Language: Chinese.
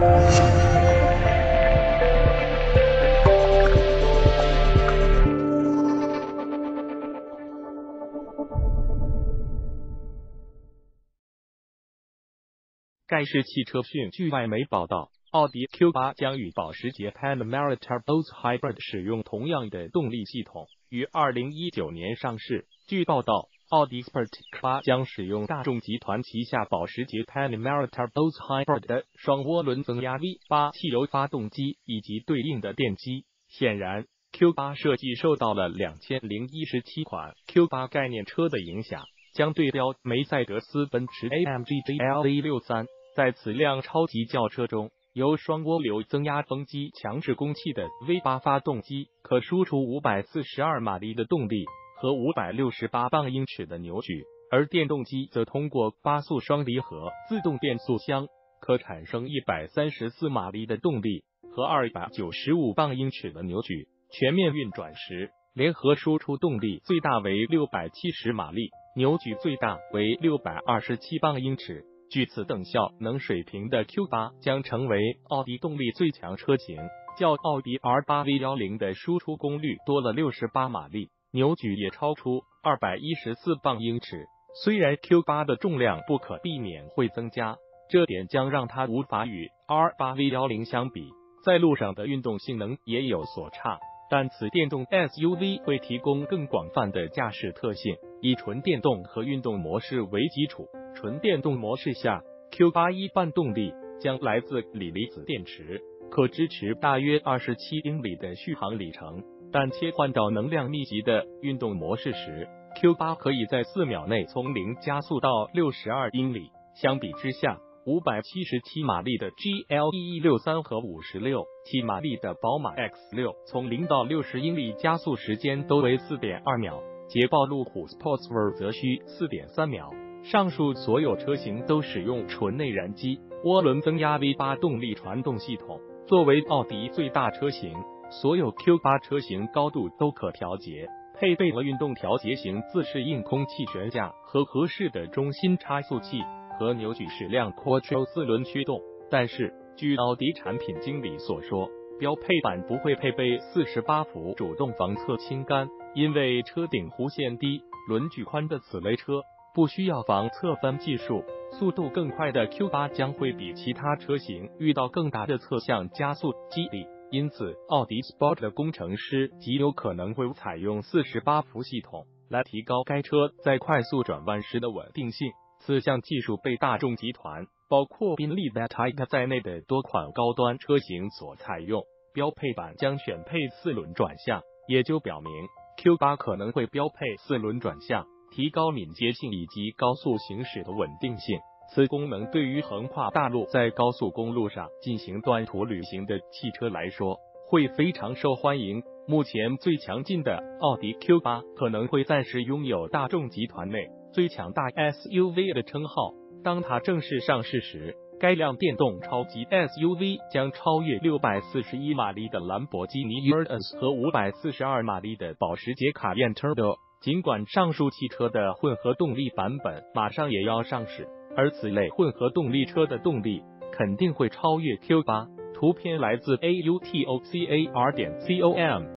盖世汽车讯，据外媒报道，奥迪 Q 八将与保时捷 Panamera Turbo Hybrid 使用同样的动力系统，于二零一九年上市。据报道，奥迪 Sport 八将使用大众集团旗下保时捷 Panamera Turbo Hybrid 的双涡轮增压 V 八汽油发动机以及对应的电机。显然，Q 八设计受到了两千零一十七款 Q 八概念车的影响，将对标梅赛德斯奔驰 AMG GLE 六三。在此辆超级轿车中，由双涡流增压风机强制供气的 V 八发动机可输出五百四十二马力的动力和五百六十八磅英尺的扭矩，而电动机则通过八速双离合自动变速箱可产生一百三十四马力的动力和二百九十五磅英尺的扭矩。全面运转时，联合输出动力最大为六百七十马力，扭矩最大为六百二十七磅英尺。据此等效能水平的 Q 八将成为奥迪动力最强车型，较奥迪 R 八 V 幺零的输出功率多了六十八马力，扭矩也超出二百一十四磅英尺。虽然 Q 八的重量不可避免会增加，这点将让它无法与 R 八 V 幺零相比，在路上的运动性能也有所差。但此电动 SUV 会提供更广泛的驾驶特性，以纯电动和运动模式为基础。纯电动模式下，Q 八一半动力将来自锂离子电池，可支持大约二十七英里的续航里程。但切换到能量密集的运动模式时，Q 八可以在四秒内从零加速到六十二英里。相比之下，五百七十七马力的 GLE 六三和五十六七马力的宝马 X 六从零到六十英里加速时间都为四点二秒，捷豹路虎 Sportsver 则需四点三秒。上述所有车型都使用纯内燃机涡轮增压 V 八动力传动系统。作为奥迪最大车型，所有 Q 八车型高度都可调节，配备了运动调节型自适应空气悬架和合适的中心差速器和扭矩矢量 Quattro 四轮驱动。但是，据奥迪产品经理所说，标配版不会配备四十八伏主动防侧倾杆，因为车顶弧线低、轮距宽的此类车。不需要防侧翻技术，速度更快的 Q 八将会比其他车型遇到更大的侧向加速激励，因此奥迪 Sport 的工程师极有可能会采用四十八伏系统来提高该车在快速转弯时的稳定性。此项技术被大众集团，包括宾利、b e t a 在内的多款高端车型所采用。标配版将选配四轮转向，也就表明 Q 八可能会标配四轮转向。提高敏捷性以及高速行驶的稳定性，此功能对于横跨大陆在高速公路上进行短途旅行的汽车来说会非常受欢迎。目前最强劲的奥迪 Q 八可能会暂时拥有大众集团内最强大 SUV 的称号。当它正式上市时，该辆电动超级 SUV 将超越六百四十一马力的兰博基尼 Urus 和五百四十二马力的保时捷卡宴 Turbo。尽管上述汽车的混合动力版本马上也要上市，而此类混合动力车的动力肯定会超越 Q 八。图片来自 A U T O C A R 点 C O M。